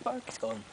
Spark's gone.